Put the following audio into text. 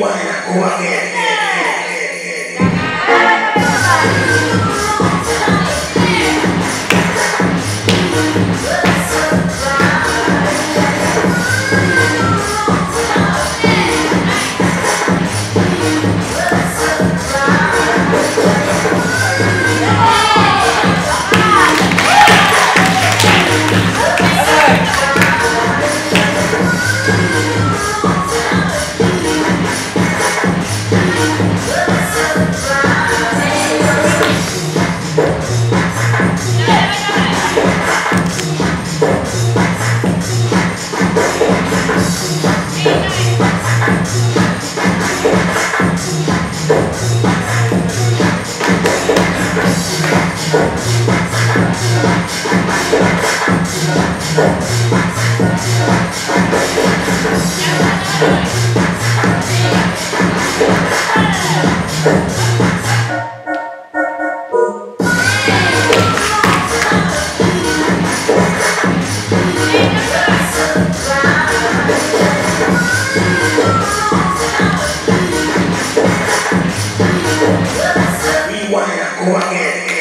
wine over there. go again.